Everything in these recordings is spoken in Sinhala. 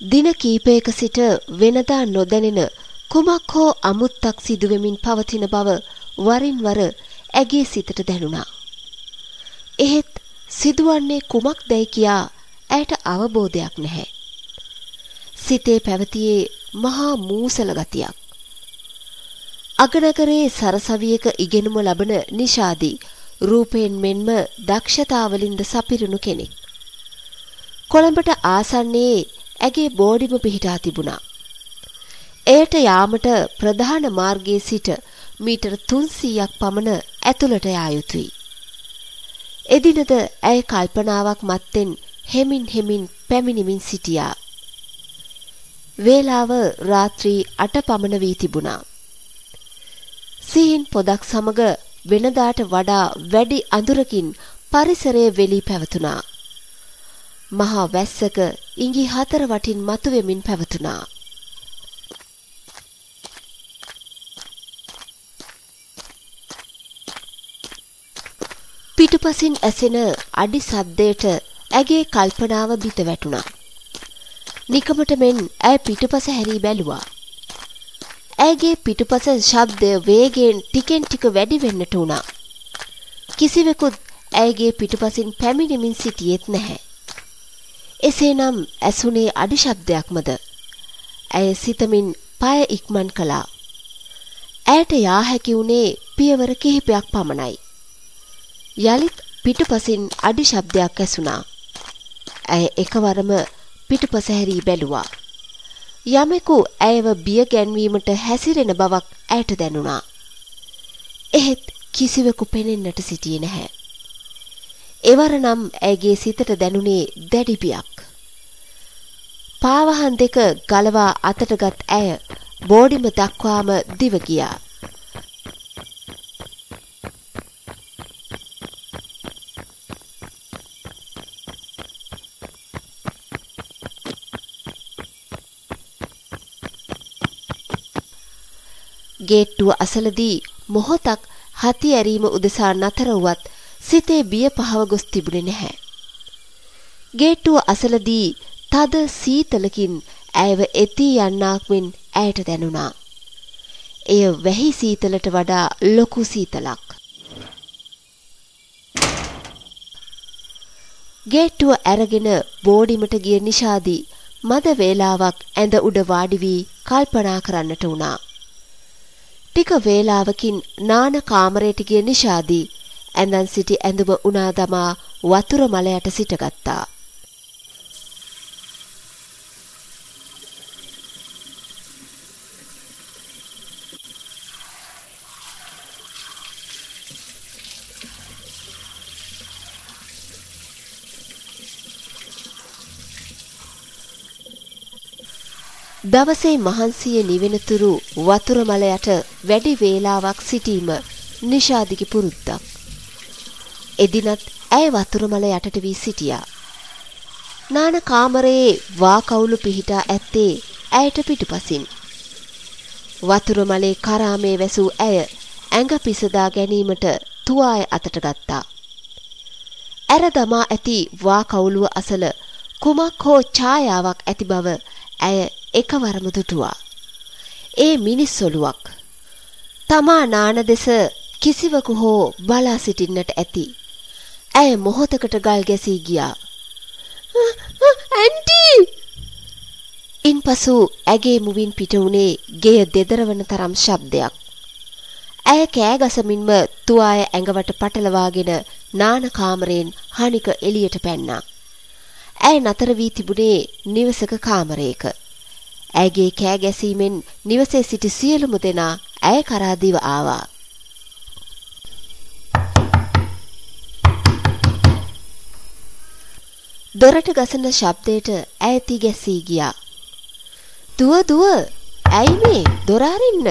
දින කීපයක සිට වෙනදා නොදැනෙන කුමක් හෝ අමුත්තක් සිදුවෙමින් පවතින බව වරින් වර ඇගේ සිතට දැනුණා. එහෙත් සිදුවන්නේ කුමක්දැයි කියා ඇයට අවබෝධයක් නැහැ. සිතේ පැවතියේ මහා මූසල ගතියක්. අගනගරේ සරසවියක ඉගෙනුම ලබන නිෂාදී රූපයෙන් මෙන්ම දක්ෂතාවලින්ද සපිරුණු කෙනෙක්. කොළඹට ආසන්නයේ ඇගේ බෝඩිම පිහිටා තිබුණා. එයට යාමට ප්‍රධාන මාර්ගයේ සිට මීටර් 300ක් පමණ ඇතුළට යා යුතුය. එදිනද ඇය කල්පනාවක් මත්තෙන් හෙමින් හෙමින් පැමිණිමින් සිටියා. වේලාව රාත්‍රී 8 පමණ වී තිබුණා. සීන් පොදක් සමග වෙනදාට වඩා වැඩි අඳුරකින් පරිසරය වෙලී පැවතුණා. මහා වැස්සක ඉඟි හතර වටින් මතුවෙමින් පැවතුණා. පිටුපසින් ඇසෙන අඩි සද්දයට ඇගේ කල්පනාව බිත වැටුණා. නිකමට මෙන් ඇය පිටුපස හැරී බැලුවා. ඇයගේ පිටුපස ශබ්දය වේගයෙන් ටිකෙන් ටික වැඩි වෙන්නට වුණා. කිසිවෙකුත් ඇයගේ පිටුපසින් පැමිණෙමින් සිටියෙත් නැහැ. එසේනම් ඇසුනේ අඩි ශබ්දයක්මද? ඇය සිතමින් পায় ඉක්මන් කළා. ඇයට යා හැකි වුණේ පියවර කිහිපයක් පමණයි. යලිත් පිටුපසින් අඩි ශබ්දයක් ඇසුණා. ඇය එකවරම පිටුපස හැරී බැලුවා. යමෙකු ඇයව බිය ගැන්වීමට හැසිරෙන බවක් ඇයට දැනුණා. එහෙත් කිසිවෙකු පෙනෙන්නට සිටියේ නැහැ. එවර නම් ඇයගේ සිතට දැනුනේ දැඩි බියක්. පාවහන් දෙක ගලවා අතටගත් ඇය බෝඩිම දක්වාම දිව ගියා. ගේට්ටුව අසලදී මොහොතක් හති ඇරීම උදෙසා නතර වුවත් සිතේ බිය පහව ගොස් තිබුණේ නැහැ. ගේට්ටුව අසලදී තද සීතලකින් ඇයව එතී යන්නාක් මෙන් ඇයට දැනුණා. එය වැහි සීතලට වඩා ලොකු සීතලක්. ගේට්ටුව ඇරගෙන බෝඩිමට ගිය නිෂාදී මද වේලාවක් ඇඳ උඩ වාඩි වී කල්පනා කරන්නට වුණා. ටික වේලාවකින් නාන කාමරයට ගිය නිෂාදී ඇඳන් සිටි ඇඳුම උනා දමා වතුර මලයට සිටගත්තා. දවසේ මහන්සිය නිවෙනතුරු වතුර මල යට වැඩි වේලාවක් සිටීම නිෂාදිගේ පුරුද්දක්. එදිනත් ඇය වතුර මල යටට වී සිටියා. නාන කාමරයේ වා කවුළු පිහිටා ඇත්තේ ඇයට පිටුපසින්. වතුර මලේ කරාමේ වැසූ ඇය ඇඟ පිසදා ගැනීමට තුවාය අතට ගත්තා. ඇර දමා ඇති වා කවුළුව අසල කුමක් හෝ ඡායාවක් ඇති බව ඇය එකවරම දුටුවා. ඒ මිනිස් ඔළුවක්. තමා නාන දෙස කිසිවකු හෝ බලා සිටින්නට ඇති. ඇය මොහොතකට ගල් ගැසී ගියා. ඇන්ටි! ඉන්පසු ඇගේ මුවින් පිට වුණේ ගෙය දෙදරවන තරම් ශබ්දයක්. ඇය කෑගසමින්ම තුවාය ඇඟවට පටලවාගෙන නාන කාමරයෙන් හනික එළියට පැන්නා. ඇය නතර වී තිබුණේ නිවසක කාමරයක. ඇයගේ කෑ ගැසීමෙන් නිවසේ සිටි සියලුම දෙනා ඇය කරා දිව ආවා. දොරට ගසන ශබ්දයට ඇය තී ගැසී ගියා. දුව දුව ඇයි මේ දොර අරින්න?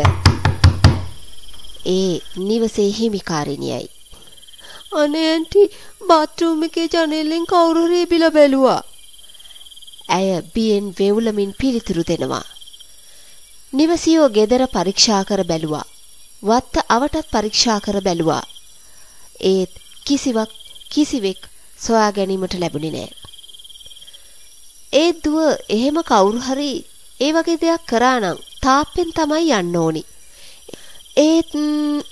ඒ නිවසේ හිමිකාරිනියයි. අනේ ඇන්ටි බාත්රූම් එකේ ජනෙලෙන් කවුරු හරි බිල බැලුවා. ඇය බියෙන් වෙවුලමින් පිළිතුරු දෙනවා. නිවසියෝ ගෙදර පරීක්ෂා කර බැලුවා. වත්ත අවටත් පරීක්ෂා කර බැලුවා. ඒත් කිසිවක් කිසිවෙක් සොයා ගැනීමට ලැබුණේ නෑ. ඒ දුව එහෙම කවුරු හරි ඒ වගේ දෙයක් කරා නම් තාප්පෙන් තමයි යන්න ඕනි. ඒත්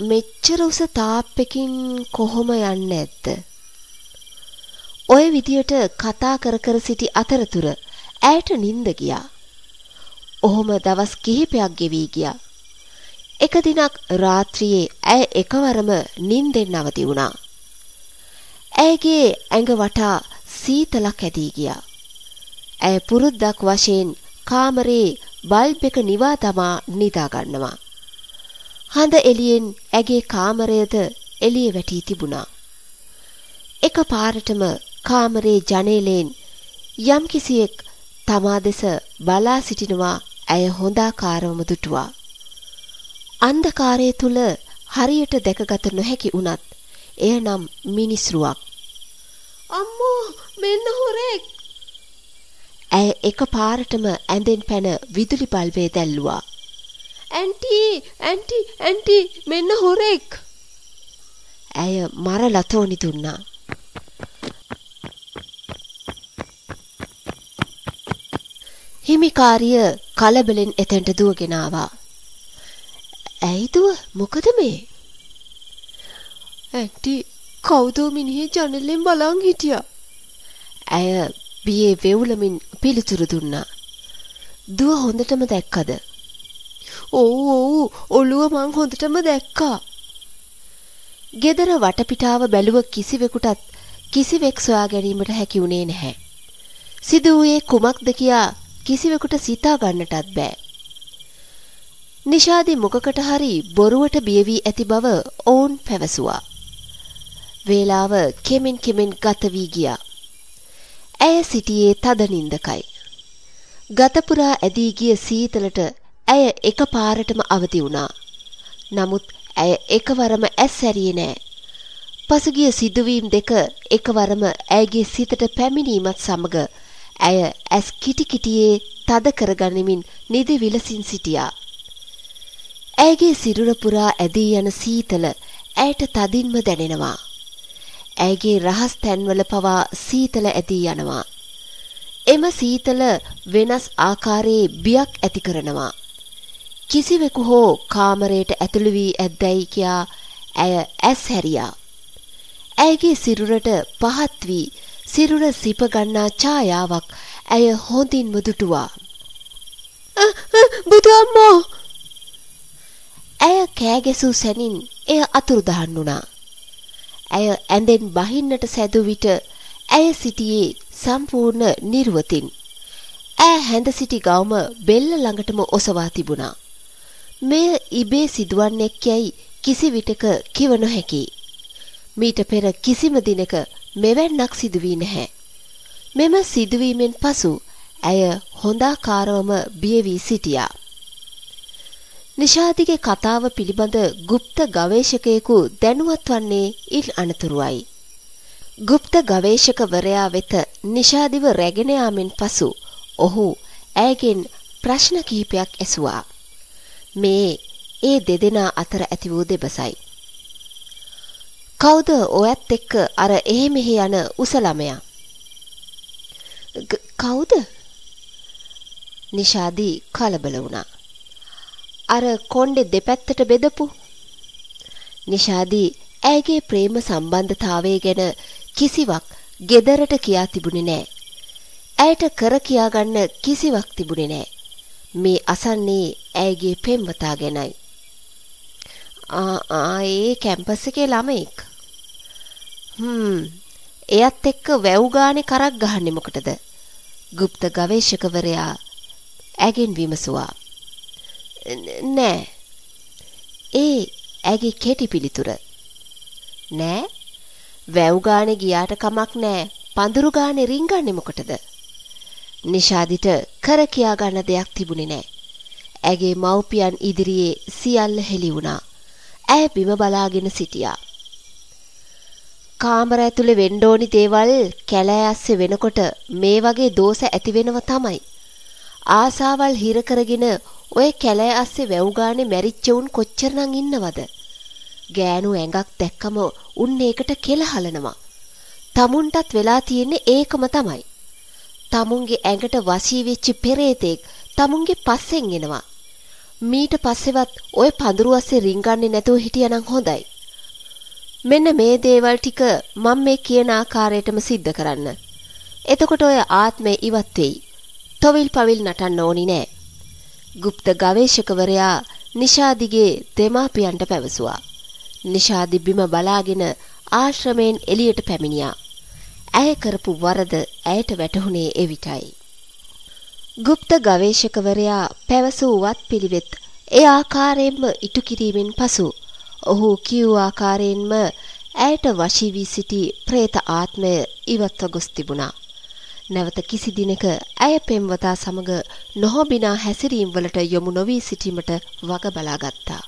මෙච්චර උස තාප්පකින් කොහොම යන්නේ ඇත්ද? ඔය විදියට කතා කර කර සිටි අතරතුර ඇයට නිින්ද ගියා. ඔහොම දවස් කිහිපයක් ගෙවී ගියා. එක දිනක් රාත්‍රියේ ඇය එකවරම නිින්දෙන් අවදි වුණා. ඇයගේ ඇඟ වටා සීතලක් ඇදී ගියා. ඇය පුරුද්දක් වශයෙන් කාමරේ බල්බ් එක නිවා තමා නිදා ගන්නවා. හඳ එළියෙන් ඇගේ කාමරයද එළිය වැටී තිබුණා. එක පාරටම කාමරේ ජනේලෙන් යම් කිසියෙක් තමා දෙස බලා සිටිනවා ඇය හොඳාකාරවම දුටුවා. අන්ධකාරය තුල හරියට දැකගත නොහැකි වුණත් එය නම් මිනිස්රුවක්. අම්මෝ මෙන්න හොරෙක්. ඇය එක පාරටම ඇඳෙන් පැන විදුලි බල්බේ දැල්ලුවා. ඇන්ටි ඇන්ටි ඇන්ටි මෙන්න හොරෙක්. ඇය මරලා තෝනි දුන්නා. හිමිකාරිය කලබලෙන් එතෙන්ට දුවගෙන ආවා. ඇයි දුව මොකද මේ? ඇන්ටි කවුදෝ මිනිහේ ජනලෙන් බලන් හිටියා. ඇය බියේ වෙවුලමින් පිළිතුරු දුන්නා. දුව හොඳටම දැක්කද? ඔව් ඔව් ඔළුව මං හොඳටම දැක්කා. ගෙදර වටපිටාව බැලුව කිසිවෙකුටත් කිසිවෙක් සොයා ගැනීමට හැකි වුණේ නැහැ. සිදු වූයේ කුමක්ද කියා කිසිවෙකුට සිතා ගන්නටත් බෑ. නිෂාදි මොකකට හරි බොරුවට බිය වී ඇති බව ඔවුන් පැවසුවා. වේලාව කෙමෙන් කෙමෙන් ගත වී ගියා. ඇය සිටියේ තද නින්දකයි. ගතපුරා ඇදී ගිය සීතලට ඇය එකපාරටම අවදි වුණා. නමුත් ඇය එකවරම ඇස් ඇරියේ නෑ. පසුගිය සිදුවීම් දෙක එකවරම ඇයගේ සිතට පැමිණීමත් සමග ඇය ඇස් කිටි කිටියේ තද කරගනිමින් නිදි විලසින් සිටියා. ඇයගේ සිරුර පුරා ඇදී යන සීතල ඇයට තදින්ම දැනෙනවා. ඇයගේ රහස් තැන්වල පවා සීතල ඇදී යනවා. එම සීතල වෙනස් ආකාරයේ බියක් ඇති කරනවා. කිසිවෙකු හෝ කාමරයට ඇතුළු වී ඇද්දැයි කියා ඇය ඇස් හැරියා. ඇයගේ සිරුරට පහත් වී සිරුර සිප ගන්නා ඡායාවක් ඇය හොඳින්ම දුටුවා. බුදු අම්මෝ! ඇය කෑ ගැසූ සැනින් එය අතුරුදහන් වුණා. ඇය ඇඳෙන් බහින්නට සැදු විට ඇය සිටියේ සම්පූර්ණ නිර්වතින්. ඈ හැඳ සිටි ගවම බෙල්ල ළඟටම ඔසවා තිබුණා. මෙය ඉබේ සිදුවන්නේක් යැයි කිසි විටක කිව නොහැකි. මීට පෙර කිසිම දිනක මෙවැන්නක් සිදු වී නැහැ. මෙම සිදුවීමෙන් පසු ඇය හොඳාකාරවම බිය වී සිටියා. නිෂාදිගේ කතාව පිළිබඳ গুপ্ত ගවේෂකයෙකු දැනුවත් වන්නේ ඉල් අනතුරුවයි. গুপ্ত ගවේෂකවරයා වෙත නිෂාදිව රැගෙන යාමෙන් පසු ඔහු ඇයගෙන් ප්‍රශ්න කිහිපයක් ඇසුවා. මේ ඒ දෙදෙනා අතර ඇති වූ දෙබසයි. කවුද ඔයත් එක්ක අර එහෙ මෙහෙ යන උස ළමයා? කවුද? නිෂාදි කලබල වුණා. අර කොණ්ඩේ දෙපැත්තට බෙදපු නිෂාදී ඇයගේ ප්‍රේම සම්බන්ධතාවය ගැන කිසිවක් ගෙදරට කියා තිබුණේ නෑ. ඇයට කර කියාගන්න කිසිවක් තිබුණේ නෑ. මේ අසන්නේ ඇයගේ පෙම්වතා ගැනයි. ආ ආ ඒ කැම්පස් එකේ ළමෙක්. හ්ම් එයත් එක්ක වැව් ගානේ කරක් ගහන්නේ මොකටද? গুপ্ত ගවේෂකවරයා ඇගෙන් විමසුවා. නෑ. ඒ ඇගේ කෙටි පිළිතුර. නෑ. වැව් ගානේ ගියාට කමක් නෑ. පඳුරු ගානේ රිංගන්නේ මොකටද? නිෂාදිට කර කියා ගන්න දෙයක් තිබුණේ නෑ. ඇගේ මව්පියන් ඉදිරියේ සියල්ල හෙළි වුණා. ඇය බිම බලාගෙන සිටියා. කාමර ඇතුලේ වෙන්න ඕනි දේවල් කැලෑ ඇස්සේ වෙනකොට මේ වගේ දෝෂ ඇති වෙනව තමයි. ආසාවල් හිර කරගෙන ඔය කැලෑ අස්සේ වැව් ගානේ මැරිච්ච උන් කොච්චරනම් ඉන්නවද? ගෑනු ඇඟක් දැක්කම උන් ඒකට කෙල හලනවා. tamunටත් වෙලා තියෙන්නේ ඒකම තමයි. තමුන්ගේ ඇඟට වශී වෙච්ච පෙරේතෙක් තමුන්ගේ පස්සෙන් එනවා. මීට පස්සෙවත් ඔය පඳුරු අස්සේ රිංගන්නේ නැතුව හිටියනම් හොඳයි. මෙන්න මේ දේවල් ටික මම මේ කියන ආකාරයටම සිද්ධ කරන්න. එතකොට ඔය ආත්මය ඉවත් වෙයි. තොවිල් පවිල් නටන්න ඕනි නෑ. ගුප්ත ගවේශකවරයා නිෂාදිගේ දෙමාපියන්ට පැවසුවා. නිෂාදි බිම බලාගෙන ආශ්‍රමයෙන් එළියට පැමිණියා. ඇය කරපු වරද ඇයට වැටහුණේ එවිටයි. ගුප්ත ගවේශකවරයා පැවසූ වත් පිළිවෙත් ඒ ආකාරයෙන්ම ඉටු කිරීමෙන් පසු ඔහු කියූ ආකාරයෙන්ම ඇයට වශී වී සිටි പ്രേත ආත්මය ඉවත්ව ගොස් තිබුණා. නැවත කිසි දිනක ඇය පෙම්වතා සමග නොහොබිනා හැසිරීම් වලට යොමු නොවී සිටීමට වග බලාගත්තා.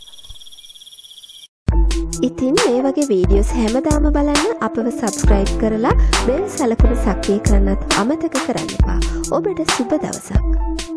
ඉතින් මේ වගේ වීඩියෝස් හැමදාම බලන්න අපව සබස්ක්‍රයිබ් කරලා බෙල් සලකුණ සක්්‍යය කරන්නත් අමතක කරන්න එපා. ඔබට සුබ දවසක්.